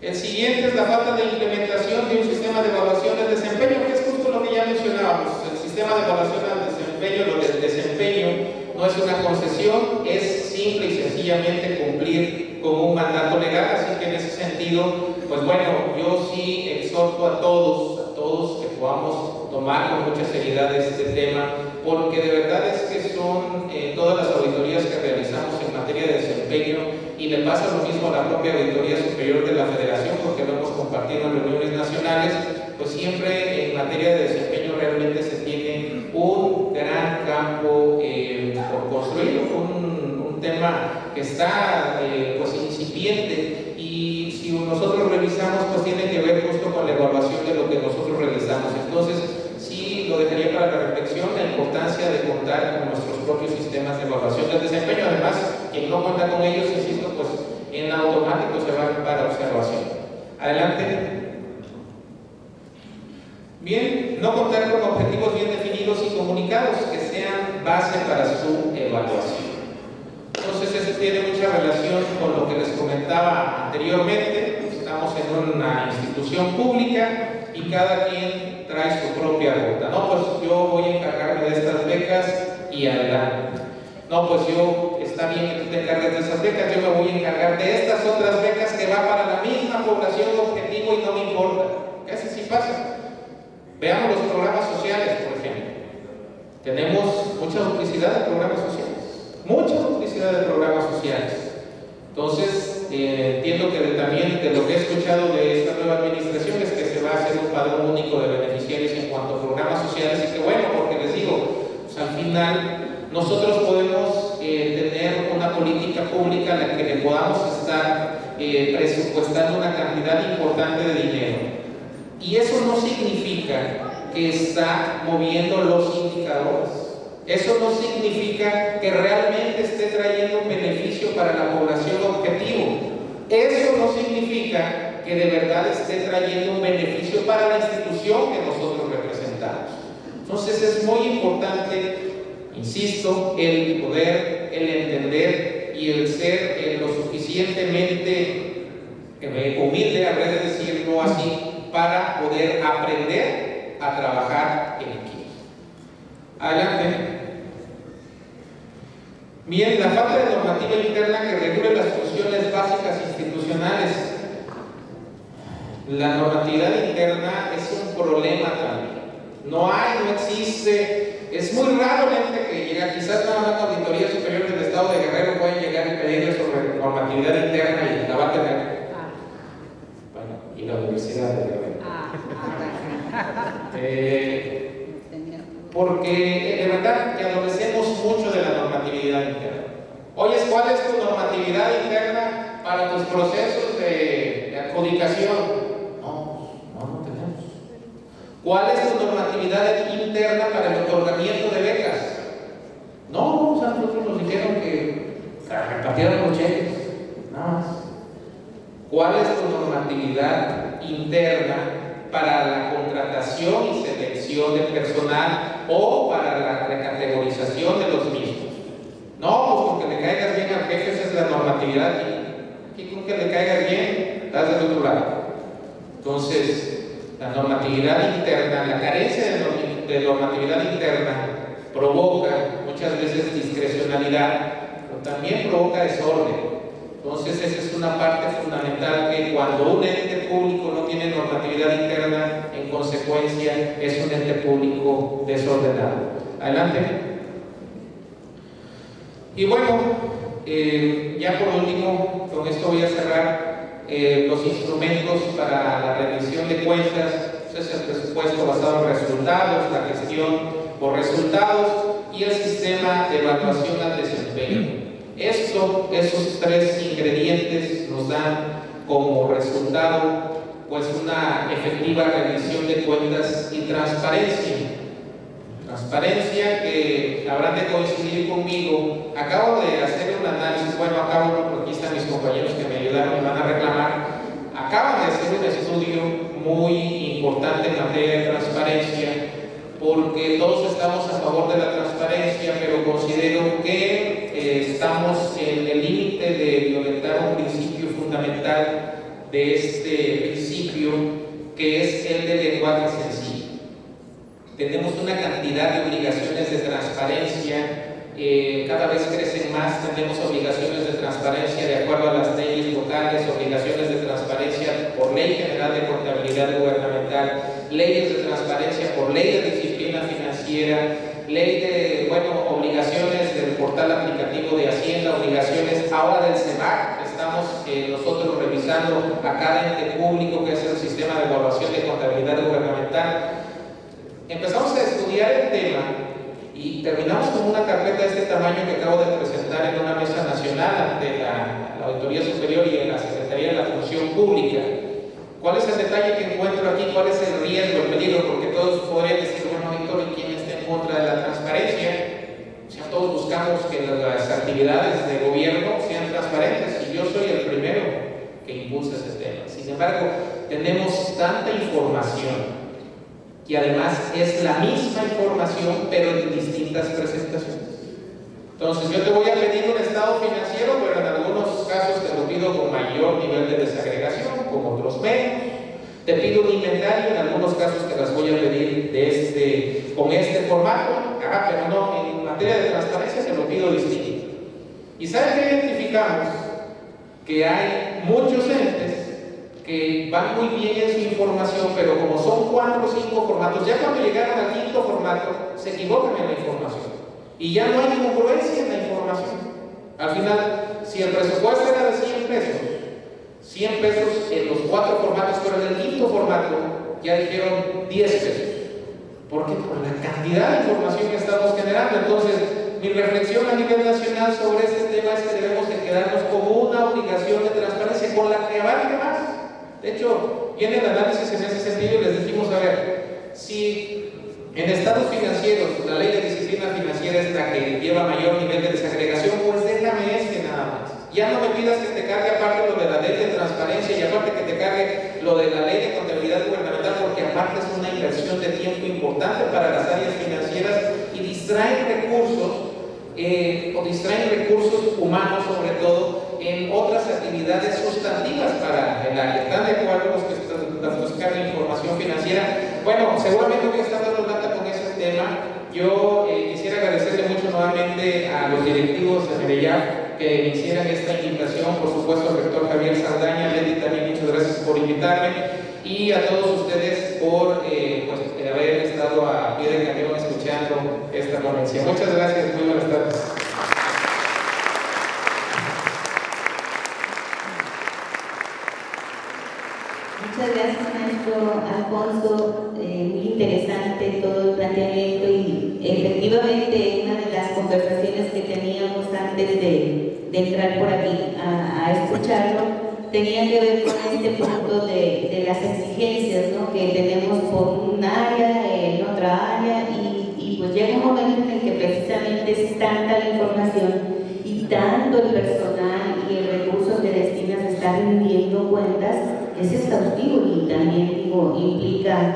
El siguiente es la falta de implementación de un sistema de evaluación del desempeño, que es justo lo que ya mencionábamos. El sistema de evaluación del desempeño, lo del desempeño no es una concesión, es simple y sencillamente cumplir con un mandato legal, así que en ese sentido, pues bueno, yo sí exhorto a todos, a todos que podamos tomar con mucha seriedad este tema, porque de verdad es que son eh, todas las auditorías que realizamos en materia de desempeño y le pasa lo mismo a la propia Auditoría Superior de la Federación, porque lo hemos compartido en reuniones nacionales, pues siempre en materia de desempeño realmente se tiene un gran campo eh, por construir, un, un, tema que está eh, pues incipiente y si nosotros revisamos pues tiene que ver justo con la evaluación de lo que nosotros realizamos. Entonces sí lo dejaría para la importancia de contar con nuestros propios sistemas de evaluación del desempeño. Además, quien no cuenta con ellos, insisto, pues en automático se va para observación. Adelante. Bien, no contar con objetivos bien definidos y comunicados que sean base para su evaluación. Entonces, eso tiene mucha relación con lo que les comentaba anteriormente. Estamos en una institución pública y cada quien trae su propia ruta. Y adelante. No, pues yo, está bien que tú te encargues de esas becas, yo me voy a encargar de estas otras becas que van para la misma población objetivo y no me importa. Casi sí pasa. Veamos los programas sociales, por ejemplo. Tenemos mucha duplicidad de programas sociales. Mucha duplicidad de programas sociales. Entonces, eh, entiendo que también de lo que he escuchado de esta nueva administración es que se va a hacer un padrón único de beneficiarios en cuanto a programas sociales y que bueno, porque les digo, al final nosotros podemos eh, tener una política pública en la que le podamos estar eh, presupuestando una cantidad importante de dinero y eso no significa que está moviendo los indicadores. Eso no significa que realmente esté trayendo un beneficio para la población objetivo. Eso no significa que de verdad esté trayendo un beneficio para la institución que nosotros representamos. Entonces es muy importante, insisto, el poder, el entender y el ser eh, lo suficientemente humilde, a de decirlo así, para poder aprender a trabajar en equipo. Adelante. Bien, la falta de normativa interna que regule las funciones básicas institucionales. La normatividad interna es un problema también. No hay, no existe. Es muy raro la gente que llega, quizás nada más la Auditoría Superior del Estado de Guerrero puede llegar y pedirle sobre normatividad interna y la va a tener y la Universidad de Guerrero. Ah, eh, porque de verdad que adolecemos mucho de la normatividad interna. Oyes, ¿cuál es tu normatividad interna para tus procesos de, adjudicación? No, no, no tenemos. ¿Cuál es tu normatividad interna para el otorgamiento de becas? No, o sea, nosotros nos dijeron que repartieran los cheques, nada más. ¿Cuál es tu normatividad interna para la contratación y selección del personal o para la recategorización de los mismos? No, pues con que le caigas bien al jefe, esa es la normatividad. Aquí con que le caigas bien, estás del otro lado. Entonces, la normatividad interna, la carencia de normatividad interna provoca muchas veces discrecionalidad, pero también provoca desorden. Entonces esa es una parte fundamental que cuando un ente público no tiene normatividad interna, en consecuencia es un ente público desordenado. Adelante. Y bueno, eh, ya por último, con esto voy a cerrar eh, los instrumentos para la rendición de cuentas. es el presupuesto basado en resultados, la gestión por resultados y el sistema de evaluación al desempeño. Esto, esos tres ingredientes nos dan como resultado pues una efectiva rendición de cuentas y transparencia. Transparencia que habrán de coincidir conmigo. Acabo de hacer un análisis, bueno, acabo, porque aquí están mis compañeros que me ayudaron y van a reclamar. Acaban de hacer un estudio muy importante en materia de transparencia porque todos estamos a favor de la transparencia, pero considero que eh, estamos en el límite de violentar un principio fundamental de este principio, que es el de lenguaje sencillo. Tenemos una cantidad de obligaciones de transparencia eh, cada vez crecen más, tenemos obligaciones de transparencia de acuerdo a las leyes locales, obligaciones de transparencia por ley general de contabilidad gubernamental, leyes de transparencia por ley de disciplina financiera, ley de, bueno, obligaciones del portal aplicativo de Hacienda, obligaciones ahora del CEMAC, estamos eh, nosotros revisando a cada ente público que es el sistema de evaluación de contabilidad gubernamental. Empezamos a estudiar el tema y terminamos con una carpeta de este tamaño que acabo de presentar en una mesa nacional ante la, Auditoría Superior y en la Secretaría de la Función Pública. ¿Cuál es el detalle que encuentro aquí? ¿Cuál es el riesgo, el peligro? Porque todos podrían decir, bueno, Víctor, ¿y quién está en contra de la transparencia? O sea, todos buscamos que las actividades de gobierno sean transparentes y yo soy el primero que impulsa ese tema. Sin embargo, tenemos tanta información y además es la misma información pero en distintas presentaciones. Entonces yo te voy a pedir un estado financiero, pero en algunos casos te lo pido con mayor nivel de desagregación, con otros menos. Te pido un inventario, en algunos casos te las voy a pedir de este, con este formato, ah, pero no, en materia de transparencia te lo pido distinto. ¿Y sabes qué identificamos? Que hay muchos entes que van muy bien en su información, pero como son cuatro o cinco formatos, ya cuando llegaron al quinto formato, se equivocan en la información. Y ya no hay congruencia en la información. Al final, si el presupuesto era de 100 pesos, 100 pesos en los cuatro formatos, pero en el quinto formato ya dijeron 10 pesos. ¿Por qué? Por la cantidad de información que estamos generando. Entonces, mi reflexión a nivel nacional sobre este tema es que debemos de quedarnos como una obligación de transparencia con la que abarque más. De hecho, viene el análisis en ese sentido y les dijimos, a ver, si en estados financieros la ley de disciplina financiera es la que lleva mayor nivel de desagregación, pues déjame este nada más. Ya no me pidas que te cargue aparte lo de la ley de transparencia y aparte que te cargue lo de la ley de contabilidad gubernamental, porque aparte es una inversión de tiempo importante para las áreas financieras y distrae recursos eh, o distraen recursos humanos sobre todo en otras actividades sustantivas para el área. ¿Están de acuerdo los que están buscando información financiera? Bueno, seguramente voy a estar dando lata con ese tema. Yo eh, quisiera agradecerle mucho nuevamente a los directivos de Medellín que me hicieran esta invitación, por supuesto al rector Javier Saldaña, Leti también muchas gracias por invitarme y a todos ustedes por eh, pues, haber estado a pie de cañón escuchando esta ponencia. Muchas gracias, muy buenas tardes. Muchas gracias, maestro Alfonso. Eh, muy interesante todo el planteamiento y efectivamente una de las conversaciones que teníamos antes de, entrar por aquí a, escucharlo tenía que ver con este punto de, las exigencias ¿no? que tenemos por un área, en otra área, y, y, pues llega un momento en el que precisamente es tanta la información y tanto el personal y el recurso que destinas a estar rindiendo cuentas, es exhaustivo y también digo, implica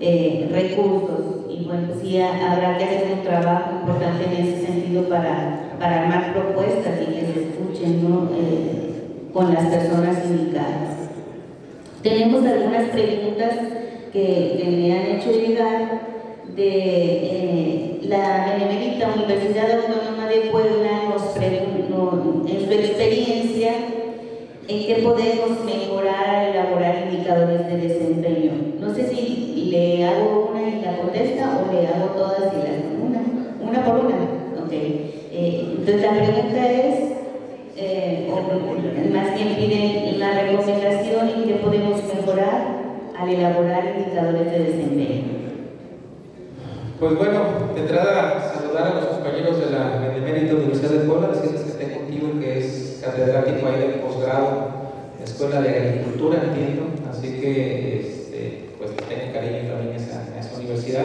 eh, recursos. Y bueno, sí habrá que hacer un trabajo importante en ese sentido para, para armar propuestas y que se escuchen, ¿no? Eh, con las personas indicadas. Tenemos algunas preguntas que, me han hecho llegar de eh, la Benemérita Universidad Autónoma de Puebla nos en su experiencia en qué podemos mejorar al elaborar indicadores de desempeño. No sé si le hago una y la contesta o le hago todas y las una, una por una. Okay. Eh, entonces la pregunta es eh, más bien piden la recomendación y qué podemos mejorar al elaborar indicadores de desempeño. Pues bueno, de entrada saludar a los compañeros de la Benemérita Universidad de Puebla, decirles que tengo un tío que es catedrático ahí del posgrado Escuela de Agricultura, entiendo, así que este, pues tengo cariño también a a esa universidad.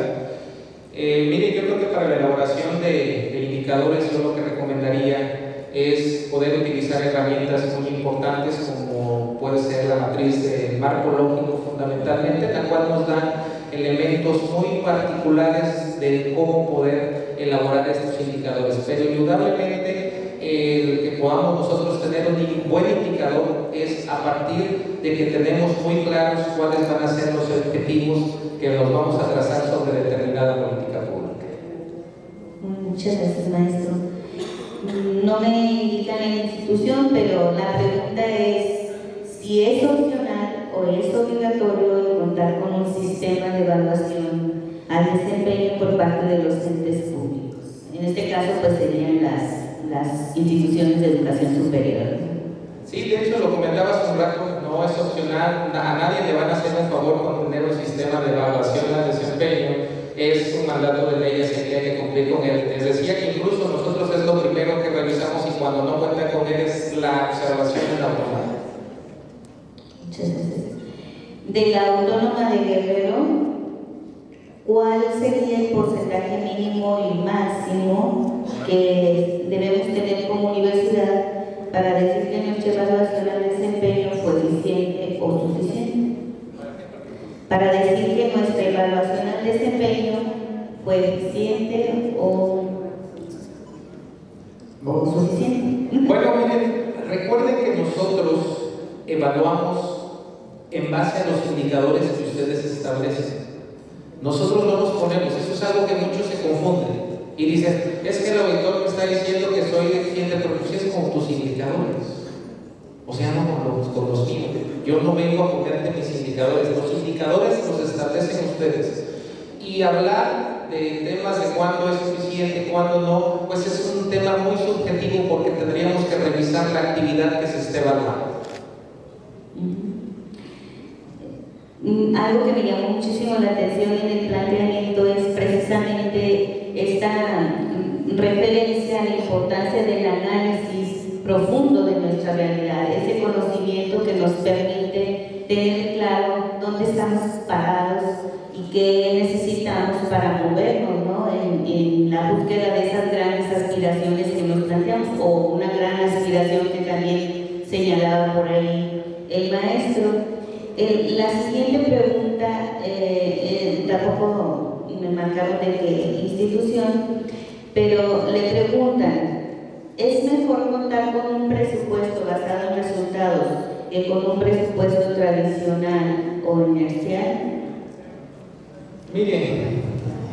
Eh, miren, yo creo que para la elaboración de, de indicadores yo lo que recomendaría es poder utilizar herramientas muy importantes como puede ser la matriz de marco lógico fundamentalmente, la cual nos da elementos muy particulares de cómo poder elaborar estos indicadores. Pero indudablemente el que podamos nosotros tener un buen indicador es a partir de que tenemos muy claros cuáles van a ser los objetivos que nos vamos a trazar sobre determinada política pública. Muchas gracias, maestro. No me indican la institución, pero la pregunta es si es opcional o es obligatorio contar con un sistema de evaluación al desempeño por parte de los entes públicos. En este caso, pues serían las, las instituciones de educación superior. Sí, de hecho lo comentabas un rato, no es opcional, a nadie le van a hacer un favor con tener un sistema de evaluación al desempeño, es un mandato de ley, así que hay que cumplir con él. Les decía que incluso nosotros es lo primero que revisamos y cuando no cuenta con él es la observación en automático. Muchas gracias. De la autónoma de Guerrero, ¿cuál sería el porcentaje mínimo y máximo que debemos tener como universidad para decir que nuestra evaluación al desempeño fue eficiente o suficiente? Para decir que nuestra evaluación al desempeño fue eficiente o, suficiente. Bueno, miren, recuerden que nosotros evaluamos en base a los indicadores que ustedes establecen. Nosotros no nos ponemos, eso es algo que muchos se confunden y dicen, es que el auditor me está diciendo que soy deficiente, pero pues es con tus indicadores. O sea, no con los, con míos. Yo no vengo a ponerte mis indicadores, los indicadores los establecen ustedes. Y hablar de temas de cuándo es suficiente, cuándo no, pues es un tema muy subjetivo porque tendríamos que revisar la actividad que se esté evaluando. Mm, algo que me llamó muchísimo la atención en el planteamiento es precisamente esta referencia a la importancia del análisis profundo de nuestra realidad, ese conocimiento que nos permite tener claro dónde estamos parados y qué necesitamos para movernos ¿no? en, en la búsqueda de esas grandes aspiraciones que nos planteamos o una gran aspiración que también señalaba por ahí el maestro la siguiente pregunta, eh, eh, tampoco me marcaron de qué institución, pero le preguntan, ¿es mejor contar con un presupuesto basado en resultados que con un presupuesto tradicional o inercial? Miren,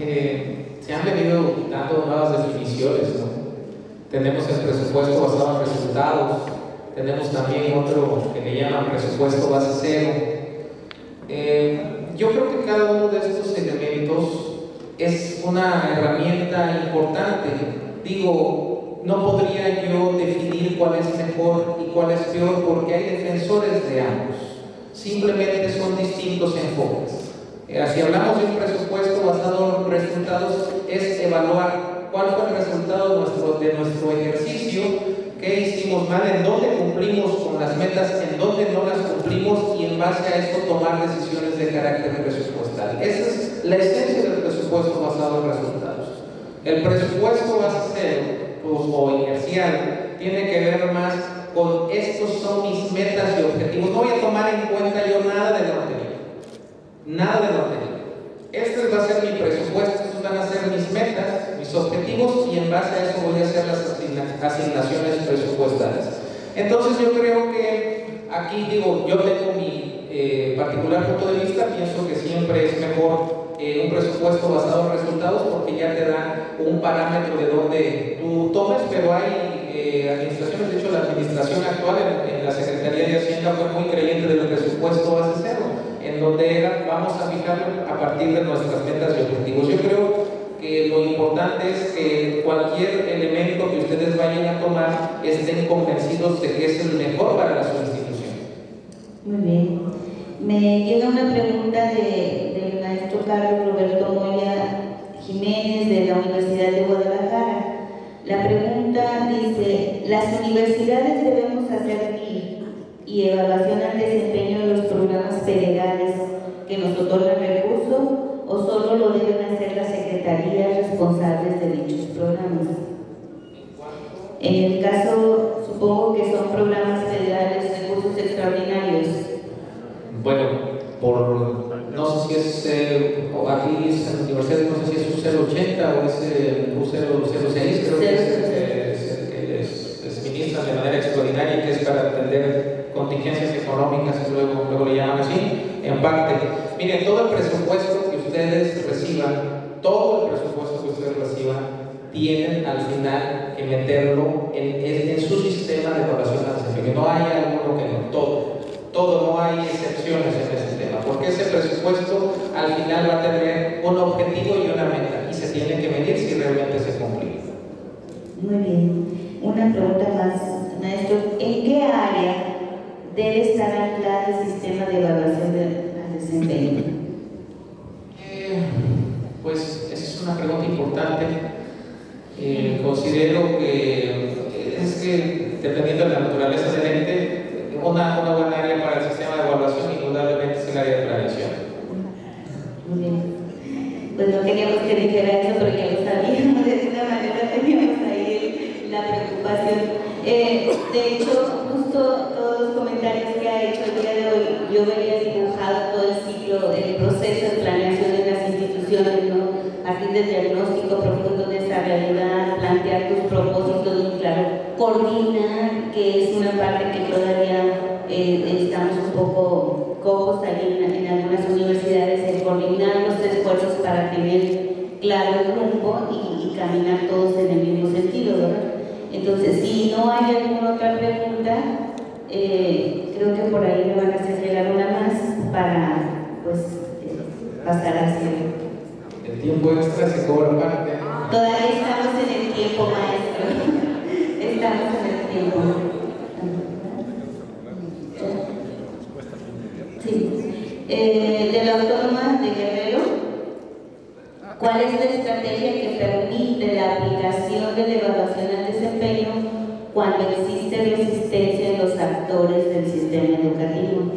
eh, se han venido dando nuevas definiciones, ¿no? Tenemos el presupuesto basado en resultados, tenemos también otro que le llaman presupuesto base cero. Eh, yo creo que cada uno de estos elementos es una herramienta importante. Digo, no podría yo definir cuál es mejor y cuál es peor porque hay defensores de ambos. Simplemente son distintos enfoques. Eh, si hablamos de un presupuesto basado en resultados, es evaluar cuál fue el resultado de nuestro, de nuestro ejercicio qué hicimos mal, en dónde cumplimos con las metas, en dónde no las cumplimos y en base a eso tomar decisiones de carácter presupuestal. Esa es la esencia del presupuesto basado en resultados. El presupuesto base cero pues, o inercial tiene que ver más con estos son mis metas y objetivos. No voy a tomar en cuenta yo nada de lo anterior. Nada de lo anterior. Este va a ser mi presupuesto, estos van a ser mis metas, mis objetivos y en base a eso voy a hacer las asignaciones presupuestales. Entonces yo creo que aquí digo, yo tengo mi eh, particular punto de vista, pienso que siempre es mejor eh, un presupuesto basado en resultados porque ya te da un parámetro de donde tú tomes, pero hay eh, administraciones, de hecho la administración actual en, en, la Secretaría de Hacienda fue muy creyente del presupuesto base cero, en donde era, vamos a fijarlo a partir de nuestras metas y objetivos. Yo creo que lo importante es que cualquier elemento que ustedes vayan a tomar estén convencidos de que es el mejor para su institución. Muy bien. Me llega una pregunta de, del maestro Carlos Roberto Moya Jiménez de la Universidad de Guadalajara. La pregunta dice, ¿las universidades debemos hacer y evaluación al desempeño de los programas federales que nos otorgan recursos o solo lo deben hacer las secretarías responsables de dichos programas? En el caso, supongo que son programas federales de cursos extraordinarios. Bueno, por, no sé si es, eh, aquí la universidad, no sé si es un 080 o es el U006, creo que es, es, les, les ministran de manera extraordinaria, que es para atender contingencias económicas, que luego, luego le llaman así, en parte. Miren, todo el presupuesto ustedes reciban, todo el presupuesto que ustedes reciban, tiene tienen al final que meterlo en, en, su sistema de evaluación al desempeño. No hay alguno que no, todo. Todo, no hay excepciones en ese tema, porque ese presupuesto al final va a tener un objetivo y una meta y se tiene que medir si realmente se cumple. Muy bien. Una pregunta más, maestro. ¿En qué área debe estar anclado el sistema de evaluación del desempeño? Eh, pues esa es una pregunta importante. Eh, considero que es que dependiendo de la naturaleza del ente, una, una buena área para el sistema de evaluación indudablemente es el área de planeación. Muy bien. Pues no queríamos que dijera eso, ya lo sabíamos, de alguna manera teníamos ahí la preocupación. Eh, de hecho, justo comentarios que ha hecho el día de hoy, yo veía dibujado todo el ciclo, el proceso de planeación de las instituciones, ¿no? Partir del diagnóstico profundo de esa realidad, plantear tus propósitos claro, coordinar, que es una parte que todavía eh, estamos un poco cojos ahí en, algunas universidades, en coordinar los esfuerzos para tener claro el rumbo y, y caminar todos en el mismo sentido, ¿verdad? Entonces, si no hay alguna otra pregunta, eh, creo que por ahí me van a hacer llegar una más para pues, eh, pasar hacia el tiempo extra se cobra parte. Todavía estamos en el tiempo, maestro. estamos en el tiempo. Sí. Eh, de la autónoma de Guerrero. ¿Cuál es la estrategia que permite la aplicación de la evaluación al desempeño cuando existe resistencia en los actores del sistema educativo?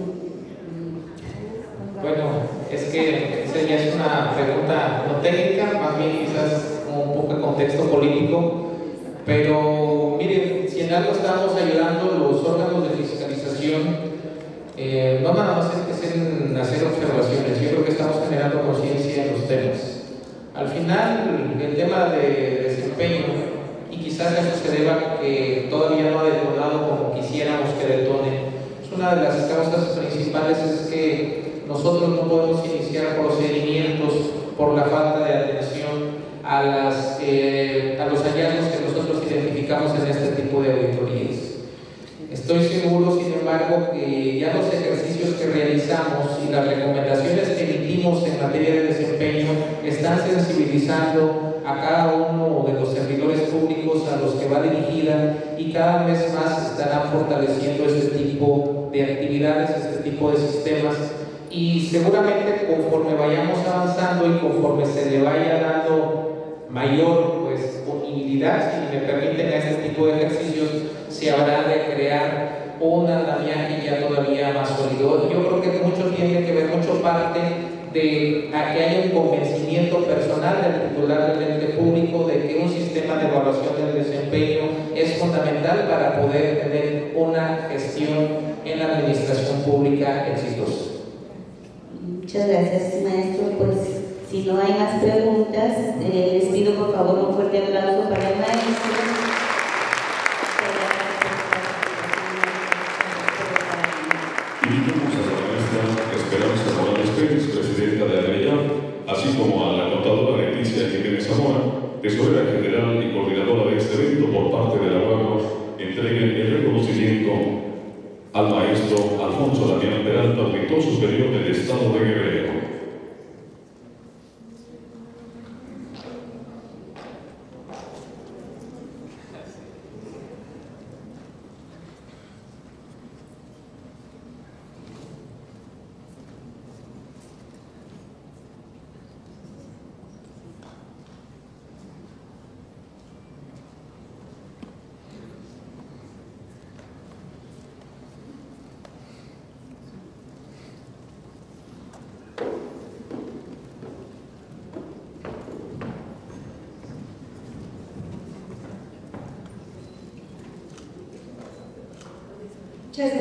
Bueno, es que esa ya es una pregunta no técnica, más bien quizás un poco de contexto político, pero miren, si en algo estamos ayudando los órganos de fiscalización, eh, no nada más es en hacer observaciones, yo creo que estamos generando conciencia en los temas. Al final, el tema de desempeño, y quizás eso se deba que todavía no ha detonado como quisiéramos que detone, es una de las causas principales es que nosotros no podemos iniciar procedimientos por la falta de atención a, las, eh, a los hallazgos que nosotros identificamos en este tipo de auditorías. Estoy seguro, sin embargo, que ya los ejercicios que realizamos y las recomendaciones que emitimos en materia de desempeño están sensibilizando a cada uno de los servidores públicos a los que va dirigida y cada vez más estarán fortaleciendo este tipo de actividades, este tipo de sistemas y seguramente conforme vayamos avanzando y conforme se le vaya dando mayor pues, unibilidad, si me permiten, a este tipo de ejercicios, se habrá de crear un andamiaje ya todavía más sólido. Yo creo que mucho tiene que ver, mucho parte de que haya un convencimiento personal del titular del ente público de que un sistema de evaluación del desempeño es fundamental para poder tener una gestión en la administración pública exitosa. Muchas gracias, maestro. Pues si no hay más preguntas, eh, les pido por favor un fuerte aplauso para el maestro. Tesorera general y coordinadora de este evento por parte de la UAGO, entreguen el reconocimiento al maestro Alfonso Damián Peralta, auditor superior del Estado de Guerrero. Muchas